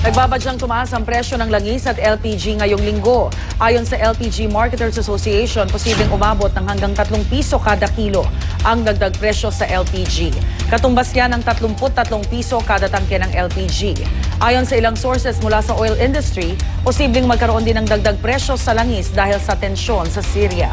Nagbabadyang tumaas ang presyo ng langis at LPG ngayong linggo. Ayon sa LPG Marketers Association, posibleng umabot ng hanggang 3 piso kada kilo ang dagdag presyo sa LPG. Katumbas yan ng 33 piso kada tangke ng LPG. Ayon sa ilang sources mula sa oil industry, posibleng magkaroon din ng dagdag presyo sa langis dahil sa tensyon sa Syria.